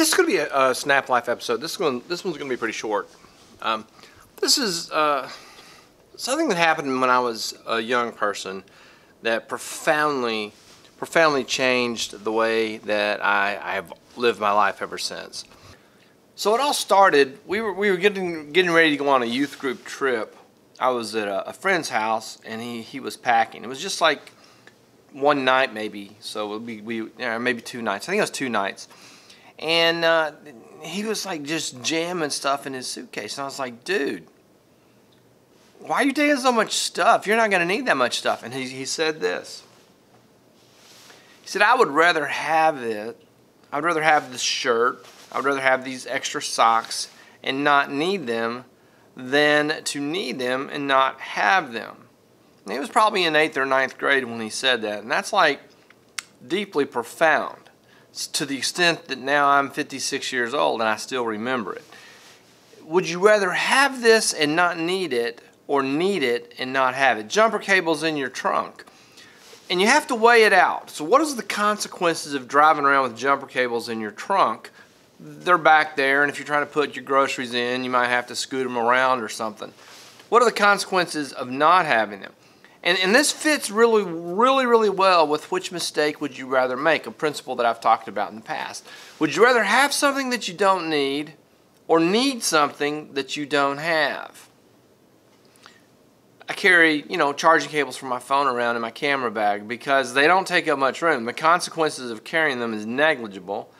this is going to be a, a, Snap Life episode. This one, this one's going to be pretty short. Um, this is uh, something that happened when I was a young person that profoundly, profoundly changed the way that I, I've lived my life ever since. So it all started. We were we were getting getting ready to go on a youth group trip. I was at a, a friend's house and he he was packing. It was just like one night maybe. So we we maybe two nights. I think it was two nights and uh, he was like just jamming stuff in his suitcase. And I was like, dude, why are you taking so much stuff? You're not going to need that much stuff. And he, he said this. He said, I would rather have it. I'd rather have this shirt. I would rather have these extra socks and not need them than to need them and not have them. And he was probably in eighth or ninth grade when he said that. And that's like deeply profound to the extent that now I'm 56 years old and I still remember it. Would you rather have this and not need it or need it and not have it? Jumper cables in your trunk. And you have to weigh it out. So what is the consequences of driving around with jumper cables in your trunk? They're back there and if you're trying to put your groceries in, you might have to scoot them around or something. What are the consequences of not having them? And, and this fits really, really, really well with which mistake would you rather make, a principle that I've talked about in the past. Would you rather have something that you don't need or need something that you don't have? I carry, you know, charging cables for my phone around in my camera bag because they don't take up much room. The consequences of carrying them is negligible.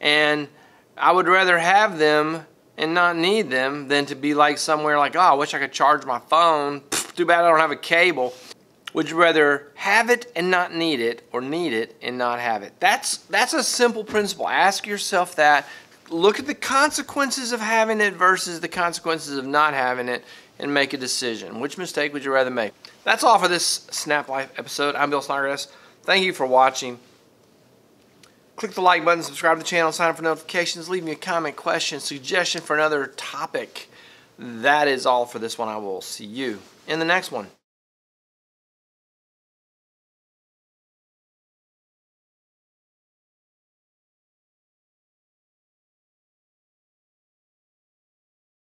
And I would rather have them and not need them than to be like somewhere like, oh, I wish I could charge my phone. Pfft, too bad I don't have a cable. Would you rather have it and not need it or need it and not have it? That's, that's a simple principle. Ask yourself that. Look at the consequences of having it versus the consequences of not having it and make a decision. Which mistake would you rather make? That's all for this Snap Life episode. I'm Bill Snodgrass. Thank you for watching. Click the like button, subscribe to the channel, sign up for notifications, leave me a comment, question, suggestion for another topic. That is all for this one. I will see you in the next one.